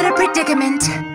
What a predicament.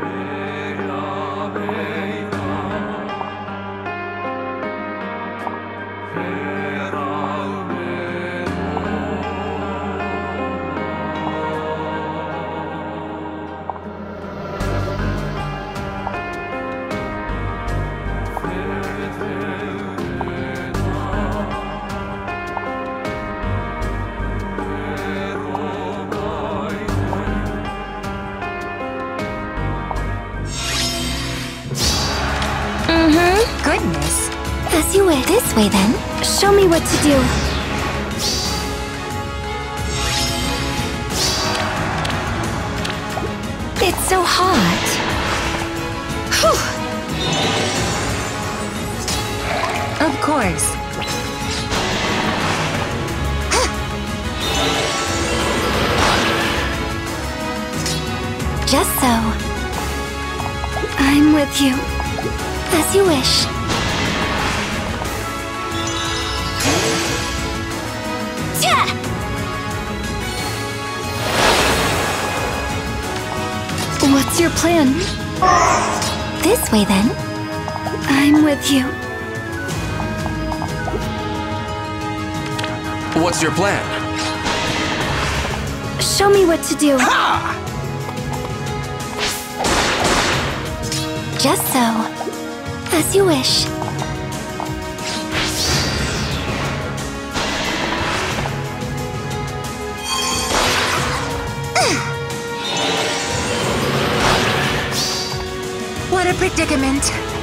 Mm-hmm. What to do. It's so hot. Whew. Of course. Just so. I'm with you. As you wish. What's your plan? This way then. I'm with you. What's your plan? Show me what to do. Just so. As you wish. Predicament.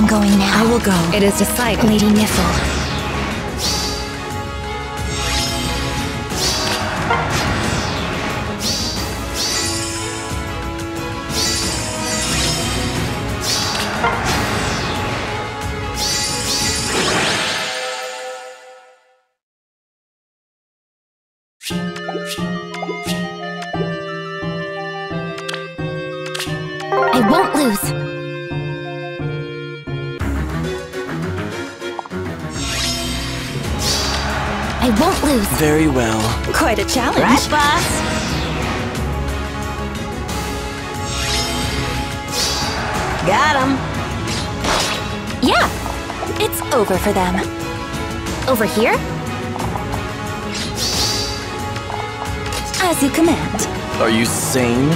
I'm going now. I will go. It is decided. Lady Nifl. I won't lose. I won't lose. Very well. Quite a challenge. Right, boss? Got him. Yeah, it's over for them. Over here? As you command. Are you sane?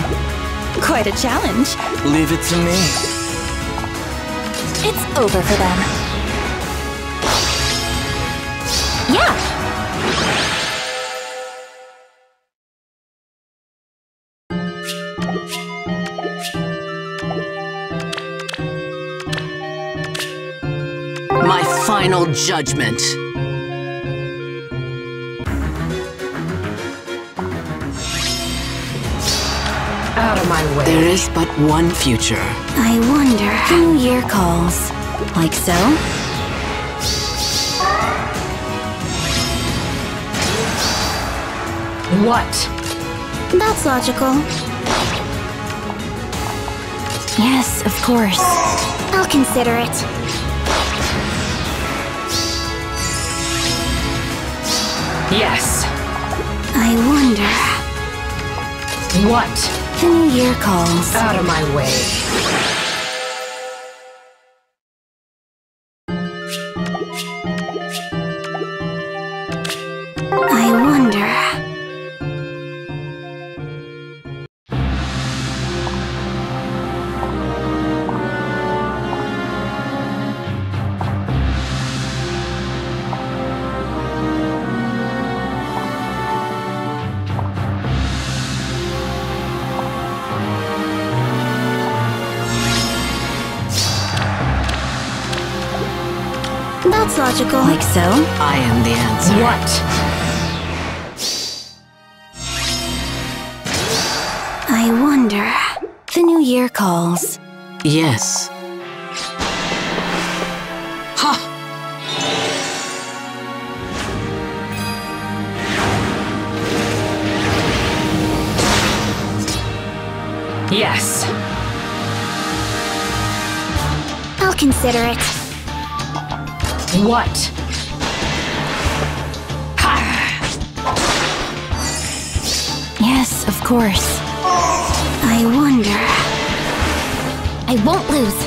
Quite a challenge. Leave it to me. It's over for them. Yeah, My final judgment. Out of my way. There is but one future. I wonder. The new year calls. Like so? What? That's logical. Yes, of course. I'll consider it. Yes. I wonder. What? The new year calls. Out of my way. That's logical. Like so? I am the answer. What? I wonder. The new year calls. Yes. Ha! Yes. I'll consider it. What? Yes, of course. I wonder. I won't lose.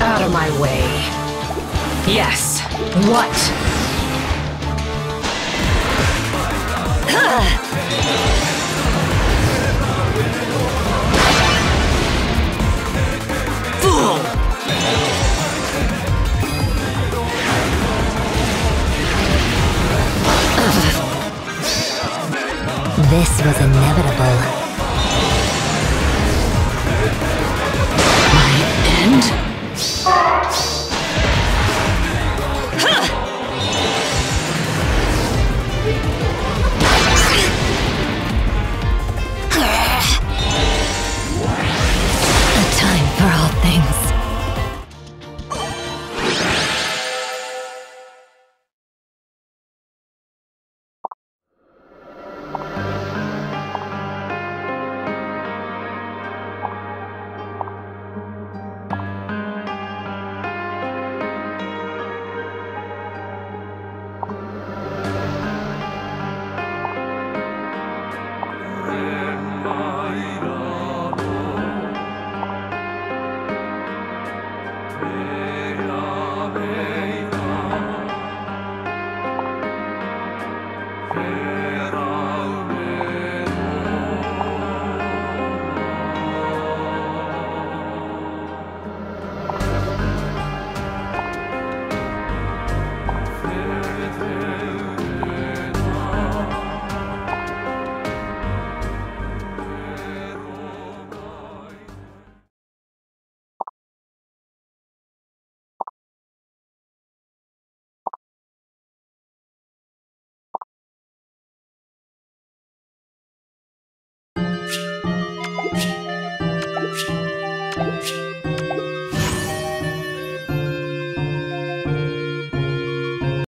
Out of my way. Yes. What? Was inevitable.